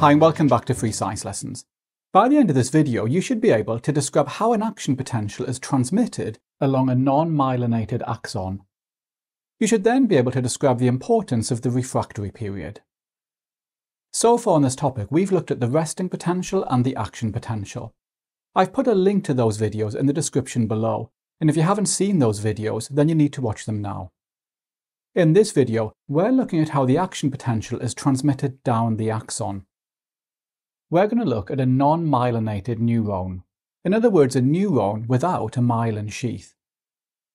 Hi and welcome back to Free Science Lessons. By the end of this video, you should be able to describe how an action potential is transmitted along a non-myelinated axon. You should then be able to describe the importance of the refractory period. So far on this topic, we've looked at the resting potential and the action potential. I've put a link to those videos in the description below, and if you haven't seen those videos, then you need to watch them now. In this video, we're looking at how the action potential is transmitted down the axon we're going to look at a non-myelinated neuron. In other words, a neuron without a myelin sheath.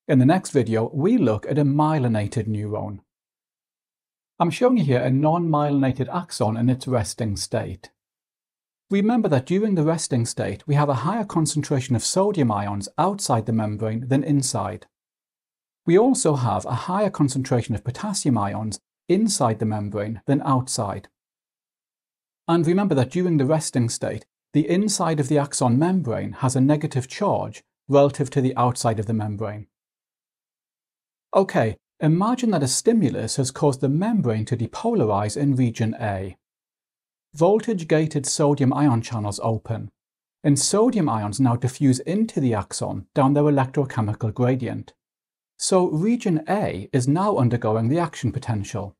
In the next video, we look at a myelinated neuron. I'm showing you here a non-myelinated axon in its resting state. Remember that during the resting state, we have a higher concentration of sodium ions outside the membrane than inside. We also have a higher concentration of potassium ions inside the membrane than outside. And remember that during the resting state, the inside of the axon membrane has a negative charge relative to the outside of the membrane. Okay, imagine that a stimulus has caused the membrane to depolarize in region A. Voltage-gated sodium ion channels open, and sodium ions now diffuse into the axon down their electrochemical gradient. So region A is now undergoing the action potential.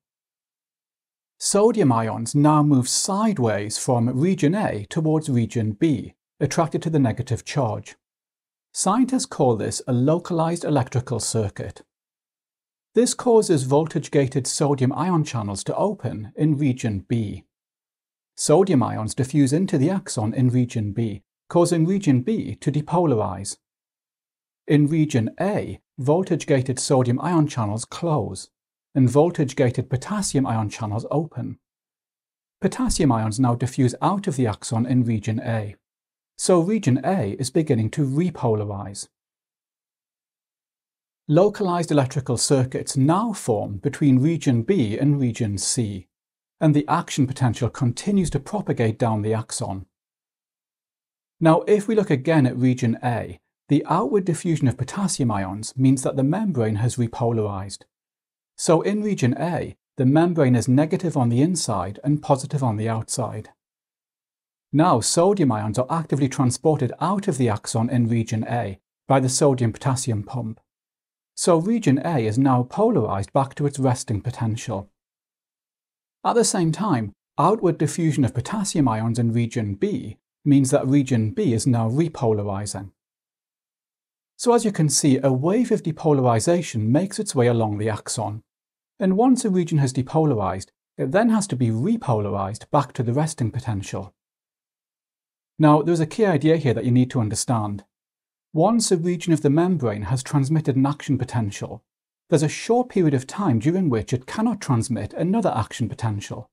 Sodium ions now move sideways from region A towards region B, attracted to the negative charge. Scientists call this a localized electrical circuit. This causes voltage-gated sodium ion channels to open in region B. Sodium ions diffuse into the axon in region B, causing region B to depolarize. In region A, voltage-gated sodium ion channels close and voltage-gated potassium ion channels open. Potassium ions now diffuse out of the axon in region A, so region A is beginning to repolarize. Localized electrical circuits now form between region B and region C, and the action potential continues to propagate down the axon. Now, if we look again at region A, the outward diffusion of potassium ions means that the membrane has repolarized. So in region A, the membrane is negative on the inside and positive on the outside. Now sodium ions are actively transported out of the axon in region A by the sodium-potassium pump. So region A is now polarized back to its resting potential. At the same time, outward diffusion of potassium ions in region B means that region B is now repolarizing. So as you can see, a wave of depolarization makes its way along the axon. And once a region has depolarized, it then has to be repolarized back to the resting potential. Now, there's a key idea here that you need to understand. Once a region of the membrane has transmitted an action potential, there's a short period of time during which it cannot transmit another action potential.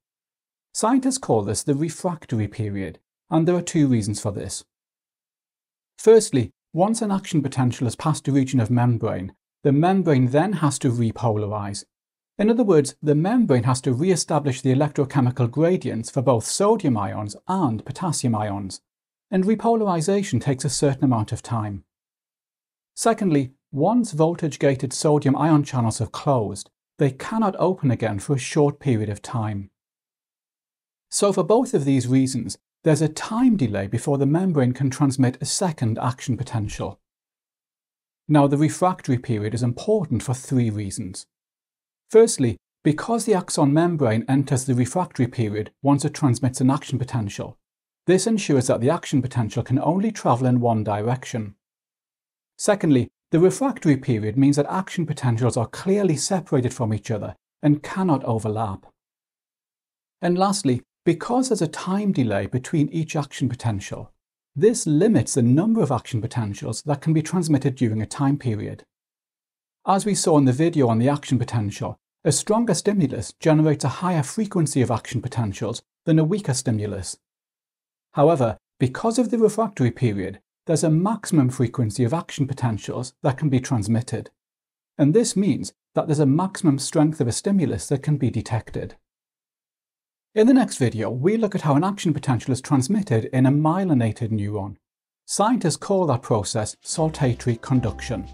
Scientists call this the refractory period, and there are two reasons for this. Firstly, once an action potential has passed a region of membrane, the membrane then has to repolarize. In other words, the membrane has to re-establish the electrochemical gradients for both sodium ions and potassium ions, and repolarization takes a certain amount of time. Secondly, once voltage-gated sodium ion channels have closed, they cannot open again for a short period of time. So for both of these reasons, there's a time delay before the membrane can transmit a second action potential. Now, the refractory period is important for three reasons. Firstly, because the axon membrane enters the refractory period once it transmits an action potential, this ensures that the action potential can only travel in one direction. Secondly, the refractory period means that action potentials are clearly separated from each other and cannot overlap. And lastly, because there's a time delay between each action potential, this limits the number of action potentials that can be transmitted during a time period. As we saw in the video on the action potential, a stronger stimulus generates a higher frequency of action potentials than a weaker stimulus. However, because of the refractory period, there's a maximum frequency of action potentials that can be transmitted. And this means that there's a maximum strength of a stimulus that can be detected. In the next video, we look at how an action potential is transmitted in a myelinated neuron. Scientists call that process saltatory conduction.